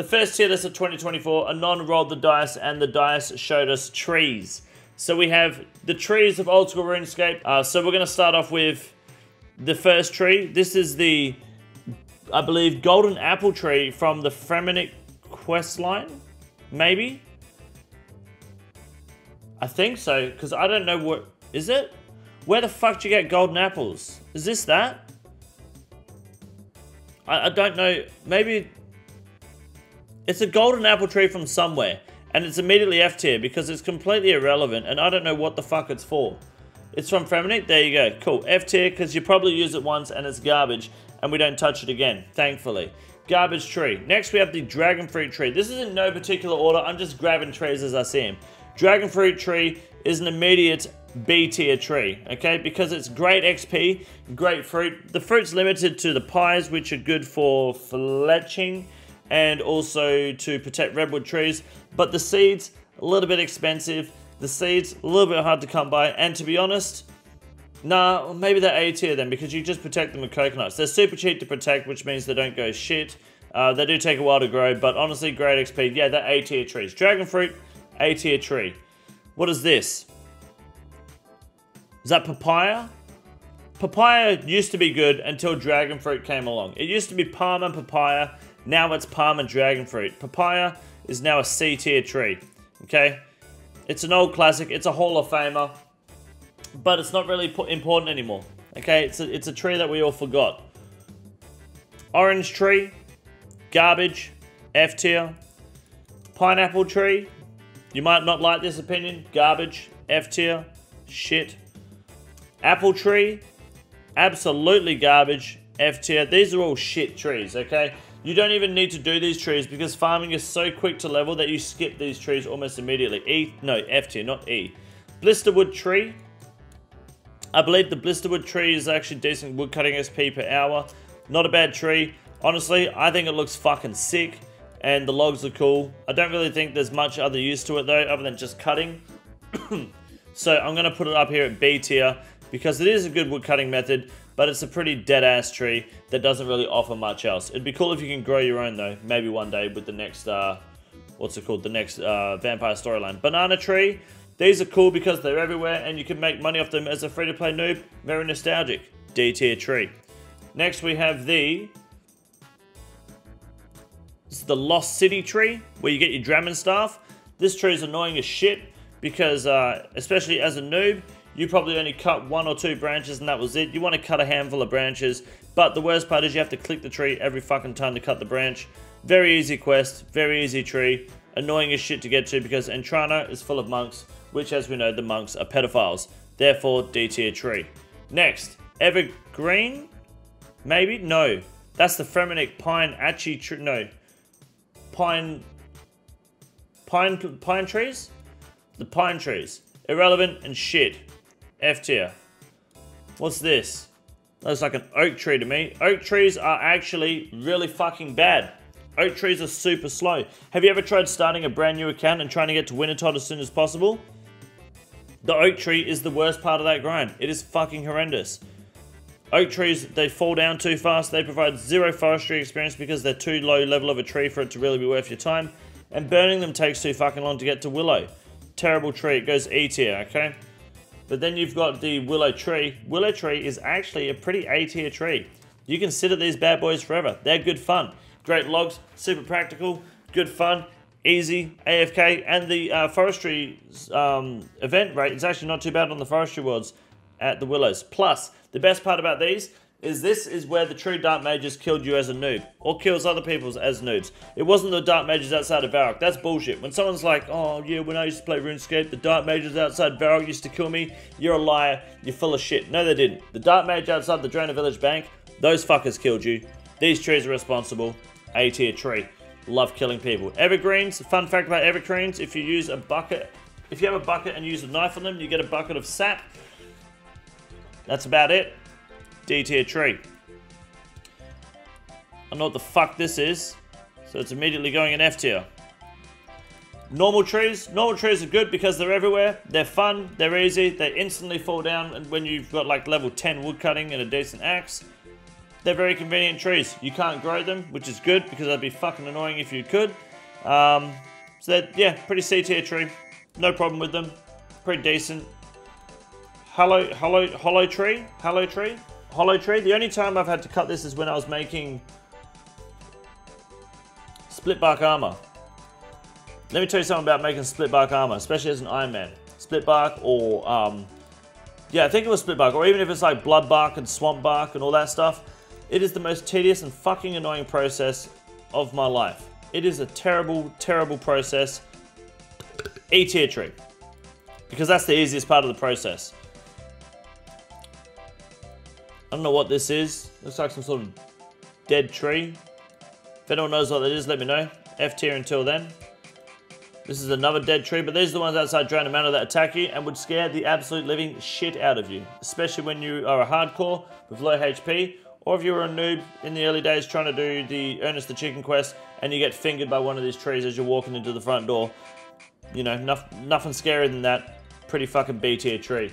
The first tier list of 2024, Anon rolled the dice and the dice showed us trees. So we have the trees of old school RuneScape. Uh, so we're going to start off with the first tree. This is the, I believe, golden apple tree from the Fremennik quest line, maybe? I think so, because I don't know what, is it? Where the fuck do you get golden apples? Is this that? I, I don't know, maybe, it's a golden apple tree from somewhere, and it's immediately F tier because it's completely irrelevant, and I don't know what the fuck it's for. It's from Fremennik, there you go, cool. F tier, because you probably use it once and it's garbage, and we don't touch it again, thankfully. Garbage tree. Next we have the dragon fruit tree. This is in no particular order, I'm just grabbing trees as I see them. Dragon fruit tree is an immediate B tier tree, okay? Because it's great XP, great fruit. The fruit's limited to the pies, which are good for fletching and also to protect redwood trees. But the seeds, a little bit expensive. The seeds, a little bit hard to come by. And to be honest, nah, maybe they're A tier then because you just protect them with coconuts. They're super cheap to protect, which means they don't go shit. Uh, they do take a while to grow, but honestly, great XP. Yeah, they're A tier trees. Dragon fruit, a tier tree. What is this? Is that papaya? Papaya used to be good until dragon fruit came along. It used to be palm and papaya. Now it's palm and dragon fruit. Papaya is now a C tier tree. Okay? It's an old classic. It's a Hall of Famer. But it's not really important anymore. Okay? It's a, it's a tree that we all forgot. Orange tree. Garbage. F tier. Pineapple tree. You might not like this opinion. Garbage. F tier. Shit. Apple tree. Absolutely garbage. F tier. These are all shit trees, okay? You don't even need to do these trees because farming is so quick to level that you skip these trees almost immediately. E, no, F tier, not E. Blisterwood tree. I believe the Blisterwood tree is actually decent woodcutting XP per hour. Not a bad tree. Honestly, I think it looks fucking sick and the logs are cool. I don't really think there's much other use to it though, other than just cutting. so I'm going to put it up here at B tier, because it is a good woodcutting method, but it's a pretty dead ass tree that doesn't really offer much else. It'd be cool if you can grow your own though, maybe one day with the next, uh, what's it called, the next uh, vampire storyline. Banana tree, these are cool because they're everywhere and you can make money off them as a free-to-play noob. Very nostalgic. D tier tree. Next we have the is the Lost City tree, where you get your Dramen Staff. This tree is annoying as shit, because uh, especially as a noob, you probably only cut one or two branches and that was it. You want to cut a handful of branches, but the worst part is you have to click the tree every fucking time to cut the branch. Very easy quest, very easy tree, annoying as shit to get to because Entrana is full of monks, which as we know, the monks are pedophiles. Therefore, D tier tree. Next, Evergreen? Maybe? No. That's the Fremennik Pine Achi tree. No pine pine pine trees? The pine trees. Irrelevant and shit. F tier. What's this? Looks like an oak tree to me. Oak trees are actually really fucking bad. Oak trees are super slow. Have you ever tried starting a brand new account and trying to get to Wintertodt as soon as possible? The oak tree is the worst part of that grind. It is fucking horrendous. Oak trees, they fall down too fast. They provide zero forestry experience because they're too low level of a tree for it to really be worth your time. And burning them takes too fucking long to get to willow. Terrible tree. It goes E tier, okay? But then you've got the willow tree. Willow tree is actually a pretty A tier tree. You can sit at these bad boys forever. They're good fun. Great logs, super practical, good fun, easy, AFK, and the uh, forestry um, event rate is actually not too bad on the forestry worlds at the Willows. Plus, the best part about these is this is where the true Dark Mages killed you as a noob, or kills other people as noobs. It wasn't the Dark Mages outside of Varrock. That's bullshit. When someone's like, oh yeah, when I used to play RuneScape, the Dark Mages outside Varrock used to kill me, you're a liar, you're full of shit. No, they didn't. The Dark Mage outside the Draynor Village Bank, those fuckers killed you. These trees are responsible. A tier tree. Love killing people. Evergreens, fun fact about evergreens, if you use a bucket, if you have a bucket and use a knife on them, you get a bucket of sap. That's about it. D tier tree. I know what the fuck this is. So it's immediately going in F tier. Normal trees. Normal trees are good because they're everywhere. They're fun. They're easy. They instantly fall down and when you've got like level 10 wood cutting and a decent axe. they're very convenient trees. You can't grow them, which is good because that'd be fucking annoying if you could. Um, so yeah, pretty C tier tree. No problem with them. Pretty decent. Hollow, hollow, hollow tree, hollow tree, hollow tree. The only time I've had to cut this is when I was making split bark armor. Let me tell you something about making split bark armor, especially as an Iron Man. Split bark or, um, yeah, I think it was split bark, or even if it's like blood bark and swamp bark and all that stuff. It is the most tedious and fucking annoying process of my life. It is a terrible, terrible process. E tier tree. Because that's the easiest part of the process. I don't know what this is. Looks like some sort of dead tree. If anyone knows what that is, let me know. F tier until then. This is another dead tree, but these are the ones outside Draynor Manor that attack you and would scare the absolute living shit out of you. Especially when you are a hardcore with low HP, or if you were a noob in the early days trying to do the Ernest the Chicken quest and you get fingered by one of these trees as you're walking into the front door. You know, nothing, nothing scarier than that. Pretty fucking B tier tree.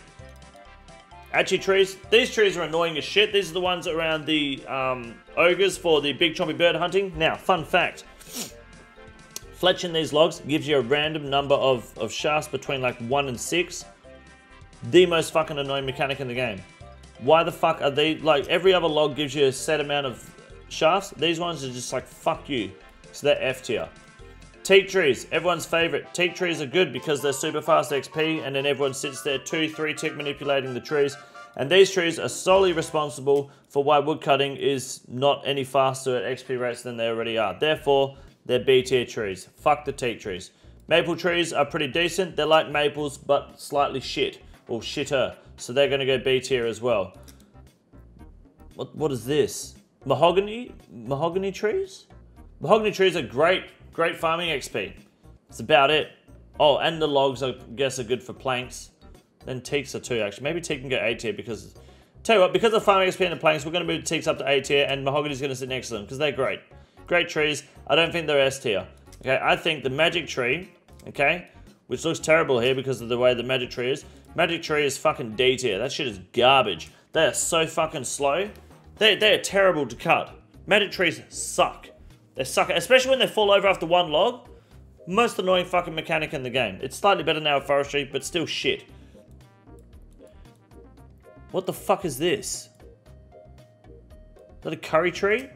Actually, trees. These trees are annoying as shit. These are the ones around the um, ogres for the big chompy bird hunting. Now, fun fact. Fletching these logs gives you a random number of, of shafts between like 1 and 6. The most fucking annoying mechanic in the game. Why the fuck are they, like every other log gives you a set amount of shafts. These ones are just like, fuck you. So they're F tier. Teak trees, everyone's favorite. Teak trees are good because they're super fast XP and then everyone sits there 2, 3 tick manipulating the trees. And these trees are solely responsible for why woodcutting is not any faster at XP rates than they already are. Therefore, they're B tier trees. Fuck the teak trees. Maple trees are pretty decent. They're like maples, but slightly shit. Or shitter. So they're going to go B tier as well. What, what is this? Mahogany? Mahogany trees? Mahogany trees are great. Great farming XP. That's about it. Oh, and the logs, I guess, are good for planks. Then teaks are too, actually. Maybe teak can go A tier because... Tell you what, because of farming XP and the planks, we're going to move teaks up to A tier and mahogany's going to sit next to them because they're great. Great trees. I don't think they're S tier. Okay, I think the magic tree, okay, which looks terrible here because of the way the magic tree is. Magic tree is fucking D tier. That shit is garbage. They are so fucking slow. They, they are terrible to cut. Magic trees suck. They suck, especially when they fall over after one log. Most annoying fucking mechanic in the game. It's slightly better now with forestry, but still shit. What the fuck is this? Is that a curry tree?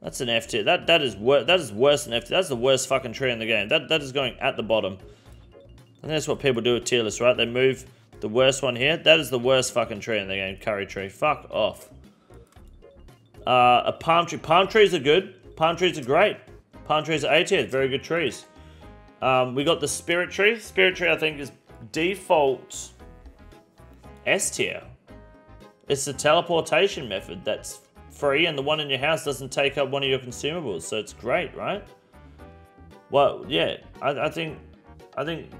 That's an F tier. That that is worse. That is worse than F tier. That's the worst fucking tree in the game. That that is going at the bottom. And that's what people do with tier lists, right? They move the worst one here. That is the worst fucking tree in the game. Curry tree. Fuck off. Uh, a palm tree. Palm trees are good. Palm trees are great. Palm trees are A tier. Very good trees. Um, we got the spirit tree. Spirit tree, I think, is default S tier. It's the teleportation method that's free and the one in your house doesn't take up one of your consumables, so it's great, right? Well, yeah, I, I think I think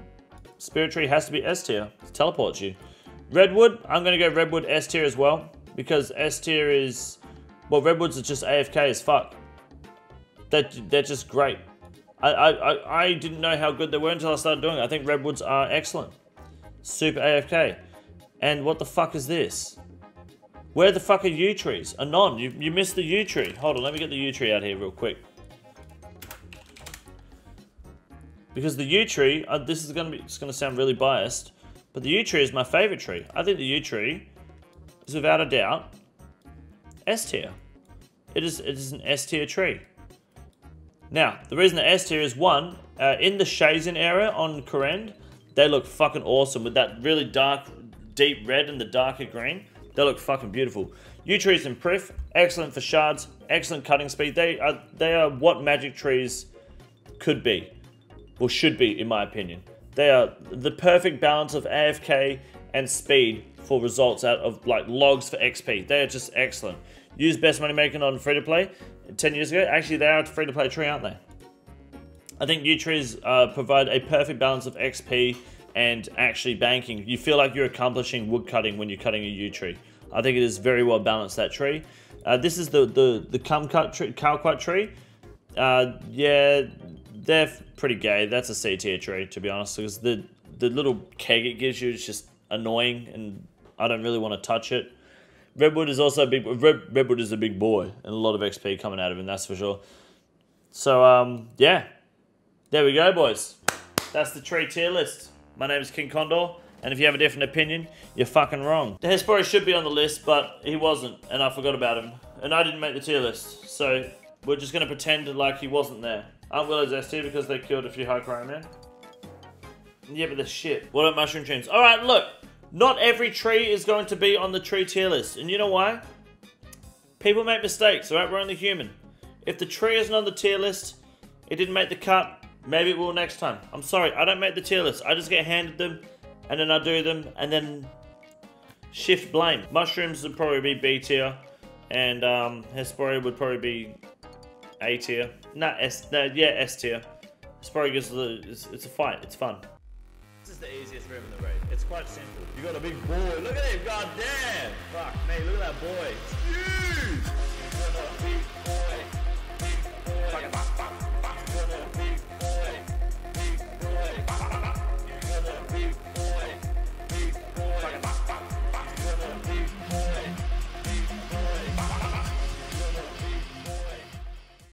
Spirit Tree has to be S tier. Teleports you. Redwood, I'm gonna go Redwood S tier as well because S tier is well, Redwoods are just AFK as fuck. They're, they're just great. I, I, I didn't know how good they were until I started doing it. I think Redwoods are excellent. Super AFK. And what the fuck is this? Where the fuck are yew trees? Anon, you, you missed the yew tree. Hold on, let me get the yew tree out here real quick. Because the yew tree, uh, this is gonna be, it's gonna sound really biased, but the yew tree is my favorite tree. I think the yew tree is without a doubt S tier. It is, it is an S tier tree. Now, the reason the S tier is one, uh, in the Shayzien area on Kourend, they look fucking awesome with that really dark, deep red and the darker green. They look fucking beautiful. Yew trees and Prif, excellent for shards, excellent cutting speed. They are they are what magic trees could be, or should be, in my opinion. They are the perfect balance of AFK and speed for results out of like logs for XP. They are just excellent. Use best money making on free to play 10 years ago. Actually, they are free to play tree, aren't they? I think yew trees uh, provide a perfect balance of XP and actually banking. You feel like you're accomplishing wood cutting when you're cutting a yew tree. I think it is very well balanced, that tree. Uh, this is the, the, the Kumquat tree, Calquat tree. Uh, yeah, they're pretty gay. That's a C tier tree, to be honest, because the, the little keg it gives you is just annoying, and I don't really want to touch it. Redwood is also a big. Red, Redwood is a big boy, and a lot of XP coming out of him. That's for sure. So um, yeah, there we go, boys. That's the tree tier list. My name is King Condor, and if you have a different opinion, you're fucking wrong. The Hespori should be on the list, but he wasn't, and I forgot about him. And I didn't make the tier list, so we're just gonna pretend like he wasn't there. Aren't Willow's S tier because they killed a few high crime men? Yeah, but the shit. What about mushroom tunes? Alright, look. Not every tree is going to be on the tree tier list. And you know why? People make mistakes, alright? We're only human. If the tree isn't on the tier list, it didn't make the cut, maybe it will next time. I'm sorry, I don't make the tier list. I just get handed them, and then I do them, and then shift blame. Mushrooms would probably be B tier, and um, Hespori would probably be A tier. Not S, no, yeah, S tier. Hespori is it's a fight, it's fun. This is the easiest room in the raid. It's quite simple. You got a big boy. Look at him. God damn. Fuck me. Look at that boy. It's huge.